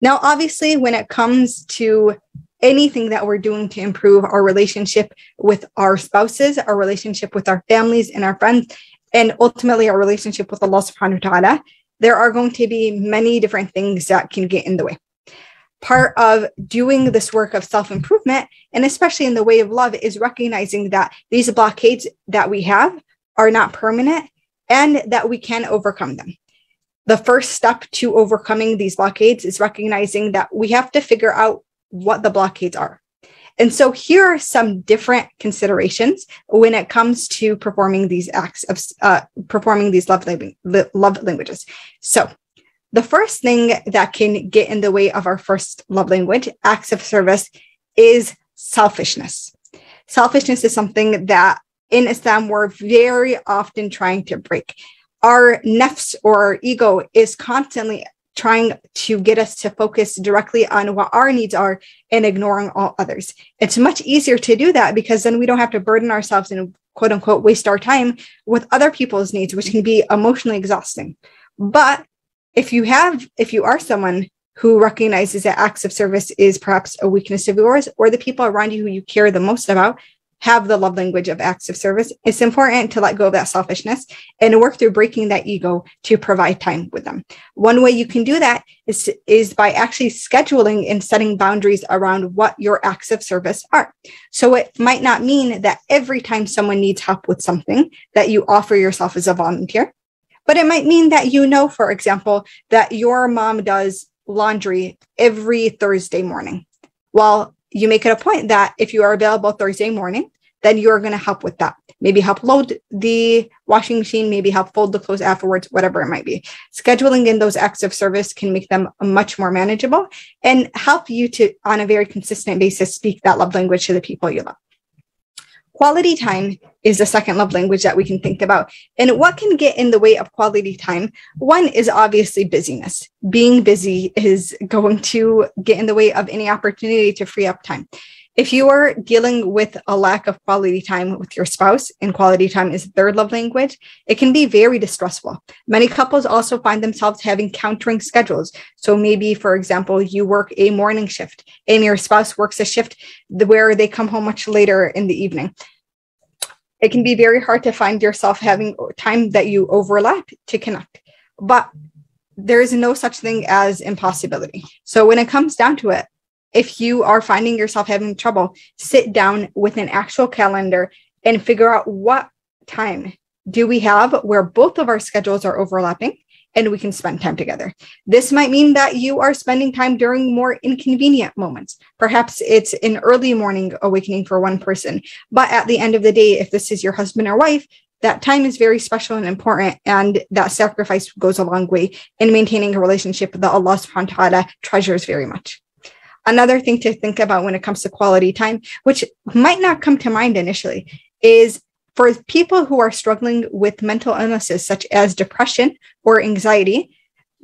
Now, obviously, when it comes to anything that we're doing to improve our relationship with our spouses, our relationship with our families and our friends, and ultimately our relationship with Allah subhanahu wa ta'ala, there are going to be many different things that can get in the way. Part of doing this work of self improvement, and especially in the way of love, is recognizing that these blockades that we have are not permanent and that we can overcome them. The first step to overcoming these blockades is recognizing that we have to figure out what the blockades are. And so here are some different considerations when it comes to performing these acts of uh, performing these love, love languages. So the first thing that can get in the way of our first love language, acts of service, is selfishness. Selfishness is something that in Islam we're very often trying to break. Our nafs or our ego is constantly trying to get us to focus directly on what our needs are and ignoring all others. It's much easier to do that because then we don't have to burden ourselves and quote unquote waste our time with other people's needs, which can be emotionally exhausting. But if you have, if you are someone who recognizes that acts of service is perhaps a weakness of yours or the people around you who you care the most about, have the love language of acts of service, it's important to let go of that selfishness and work through breaking that ego to provide time with them. One way you can do that is, is by actually scheduling and setting boundaries around what your acts of service are. So it might not mean that every time someone needs help with something that you offer yourself as a volunteer, but it might mean that you know, for example, that your mom does laundry every Thursday morning. Well, you make it a point that if you are available Thursday morning, then you're going to help with that. Maybe help load the washing machine, maybe help fold the clothes afterwards, whatever it might be. Scheduling in those acts of service can make them much more manageable and help you to, on a very consistent basis, speak that love language to the people you love. Quality time is the second love language that we can think about. And what can get in the way of quality time? One is obviously busyness. Being busy is going to get in the way of any opportunity to free up time. If you are dealing with a lack of quality time with your spouse, and quality time is third love language, it can be very distressful. Many couples also find themselves having countering schedules. So maybe, for example, you work a morning shift and your spouse works a shift where they come home much later in the evening. It can be very hard to find yourself having time that you overlap to connect. But there is no such thing as impossibility. So when it comes down to it, if you are finding yourself having trouble, sit down with an actual calendar and figure out what time do we have where both of our schedules are overlapping and we can spend time together. This might mean that you are spending time during more inconvenient moments. Perhaps it's an early morning awakening for one person, but at the end of the day, if this is your husband or wife, that time is very special and important, and that sacrifice goes a long way in maintaining a relationship that Allah subhanahu wa ta'ala treasures very much. Another thing to think about when it comes to quality time, which might not come to mind initially, is for people who are struggling with mental illnesses such as depression or anxiety,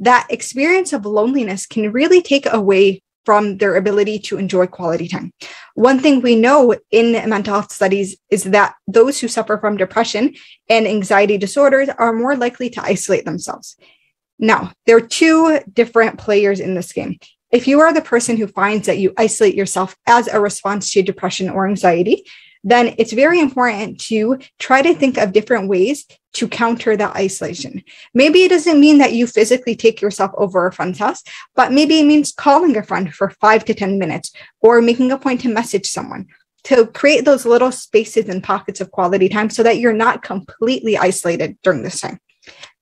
that experience of loneliness can really take away from their ability to enjoy quality time. One thing we know in mental health studies is that those who suffer from depression and anxiety disorders are more likely to isolate themselves. Now, there are two different players in this game. If you are the person who finds that you isolate yourself as a response to depression or anxiety, then it's very important to try to think of different ways to counter that isolation. Maybe it doesn't mean that you physically take yourself over a friend's house, but maybe it means calling a friend for five to 10 minutes or making a point to message someone to create those little spaces and pockets of quality time so that you're not completely isolated during this time.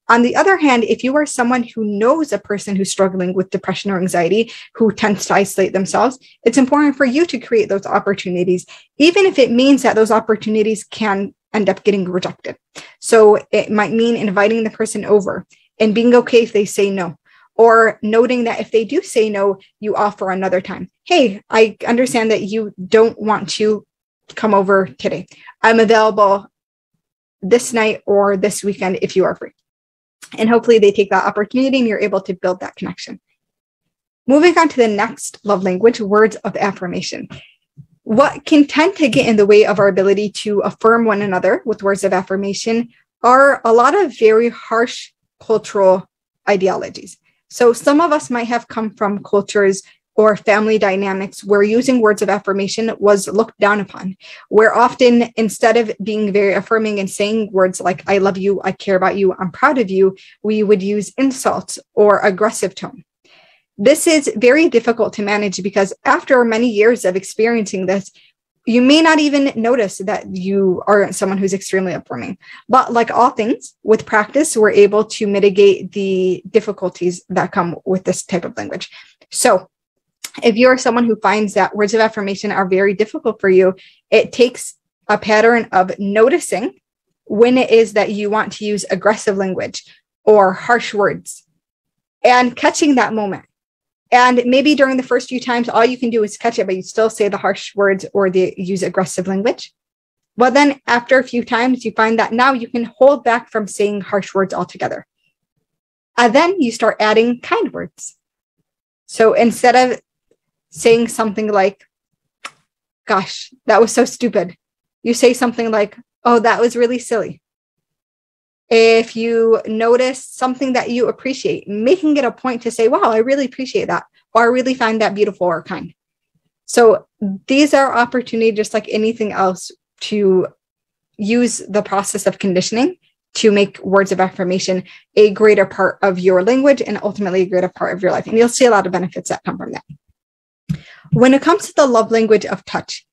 On the other hand, if you are someone who knows a person who's struggling with depression or anxiety, who tends to isolate themselves, it's important for you to create those opportunities, even if it means that those opportunities can end up getting rejected. So it might mean inviting the person over and being okay if they say no, or noting that if they do say no, you offer another time. Hey, I understand that you don't want to come over today. I'm available this night or this weekend if you are free. And hopefully they take that opportunity and you're able to build that connection. Moving on to the next love language, words of affirmation. What can tend to get in the way of our ability to affirm one another with words of affirmation are a lot of very harsh cultural ideologies. So some of us might have come from cultures or family dynamics where using words of affirmation was looked down upon, where often instead of being very affirming and saying words like, I love you, I care about you, I'm proud of you, we would use insults or aggressive tone. This is very difficult to manage because after many years of experiencing this, you may not even notice that you are someone who's extremely affirming. But like all things, with practice, we're able to mitigate the difficulties that come with this type of language. So if you're someone who finds that words of affirmation are very difficult for you, it takes a pattern of noticing when it is that you want to use aggressive language or harsh words and catching that moment. And maybe during the first few times, all you can do is catch it, but you still say the harsh words or the use aggressive language. Well, then after a few times, you find that now you can hold back from saying harsh words altogether. And then you start adding kind words. So instead of saying something like, gosh, that was so stupid. You say something like, oh, that was really silly. If you notice something that you appreciate, making it a point to say, wow, I really appreciate that, or I really find that beautiful or kind. So these are opportunities, just like anything else, to use the process of conditioning to make words of affirmation a greater part of your language and ultimately a greater part of your life. And you'll see a lot of benefits that come from that. When it comes to the love language of touch,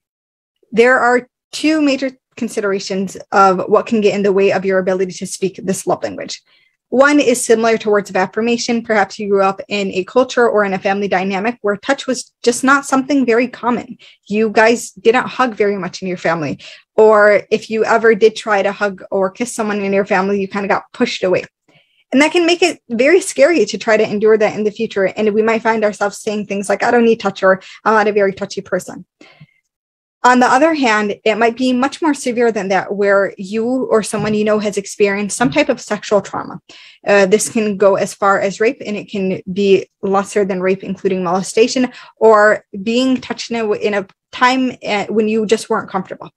there are two major considerations of what can get in the way of your ability to speak this love language. One is similar to words of affirmation. Perhaps you grew up in a culture or in a family dynamic where touch was just not something very common. You guys didn't hug very much in your family. Or if you ever did try to hug or kiss someone in your family, you kind of got pushed away. And that can make it very scary to try to endure that in the future. And we might find ourselves saying things like, I don't need touch, or I'm not a very touchy person. On the other hand, it might be much more severe than that, where you or someone you know has experienced some type of sexual trauma. Uh, this can go as far as rape, and it can be lesser than rape, including molestation or being touched in a, in a time uh, when you just weren't comfortable.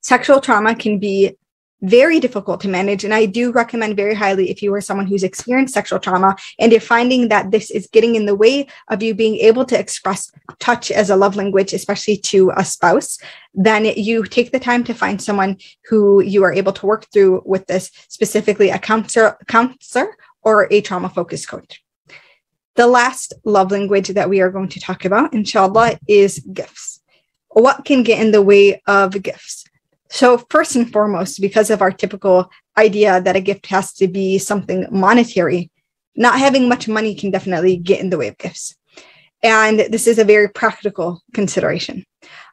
Sexual trauma can be very difficult to manage. And I do recommend very highly if you are someone who's experienced sexual trauma and you're finding that this is getting in the way of you being able to express touch as a love language, especially to a spouse, then you take the time to find someone who you are able to work through with this, specifically a counselor, counselor or a trauma focused coach. The last love language that we are going to talk about, inshallah, is gifts. What can get in the way of gifts? So, first and foremost, because of our typical idea that a gift has to be something monetary, not having much money can definitely get in the way of gifts. And this is a very practical consideration.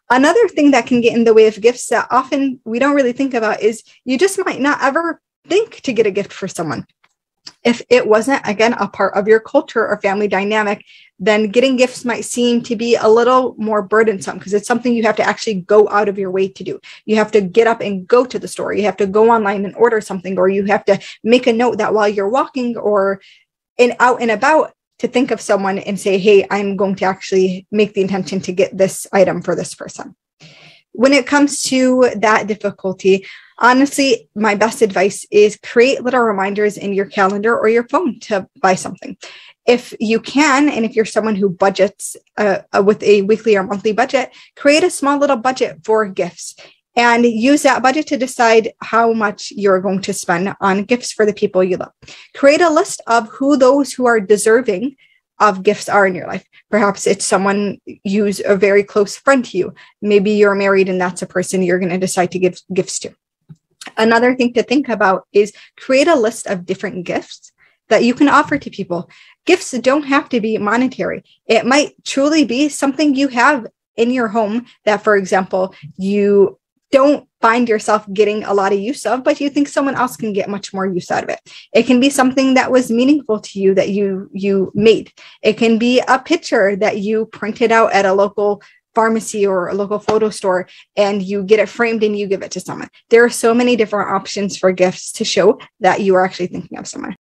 Another thing that can get in the way of gifts that often we don't really think about is you just might not ever think to get a gift for someone if it wasn't again a part of your culture or family dynamic then getting gifts might seem to be a little more burdensome because it's something you have to actually go out of your way to do. You have to get up and go to the store. You have to go online and order something or you have to make a note that while you're walking or in out and about to think of someone and say hey i'm going to actually make the intention to get this item for this person when it comes to that difficulty honestly, my best advice is create little reminders in your calendar or your phone to buy something. If you can, and if you're someone who budgets uh, uh, with a weekly or monthly budget, create a small little budget for gifts and use that budget to decide how much you're going to spend on gifts for the people you love. Create a list of who those who are deserving of gifts are in your life. Perhaps it's someone who's a very close friend to you. Maybe you're married and that's a person you're going to decide to give gifts to. Another thing to think about is create a list of different gifts that you can offer to people. Gifts don't have to be monetary. It might truly be something you have in your home that, for example, you don't find yourself getting a lot of use of, but you think someone else can get much more use out of it. It can be something that was meaningful to you that you you made. It can be a picture that you printed out at a local pharmacy or a local photo store and you get it framed and you give it to someone. There are so many different options for gifts to show that you are actually thinking of someone.